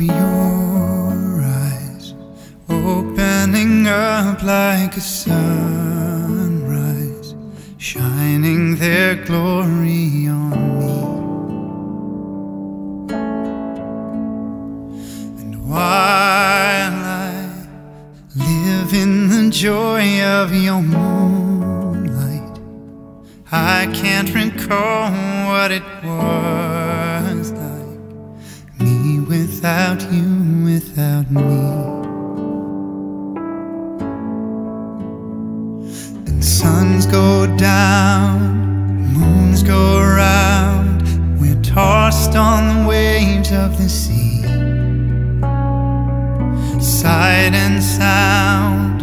of your eyes, opening up like a sunrise, shining their glory on me. And while I live in the joy of your moonlight, I can't recall what it was without you, without me. And suns go down, moons go round. We're tossed on the waves of the sea. Sight and sound,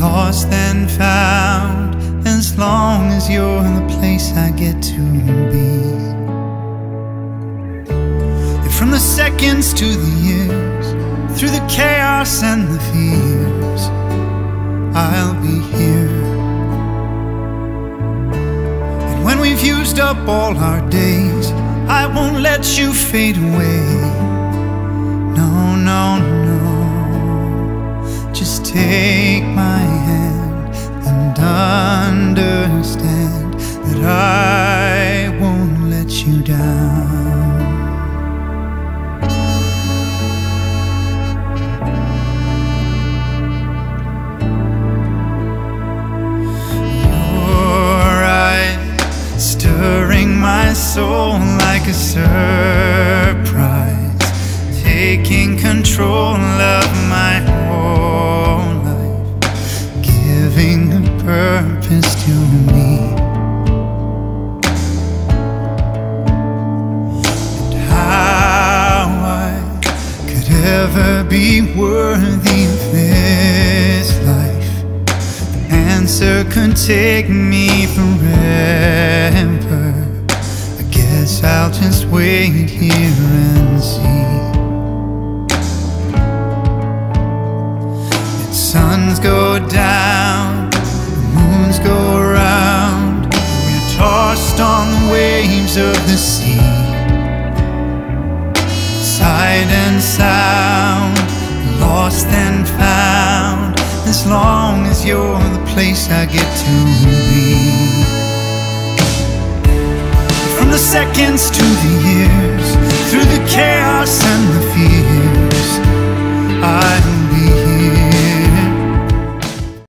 lost and found. As long as you're the place I get to be. From the seconds to the years, through the chaos and the fears, I'll be here. And when we've used up all our days, I won't let you fade away. No, no, no. Just take my hand and understand my soul like a surprise, taking control of my whole life, giving a purpose to me. And how I could ever be worthy of this life the answer could take me forever. Down, the moons go round. We're tossed on the waves of the sea. Sight and sound, lost and found. As long as you're the place I get to be. From the seconds to the years, through the chaos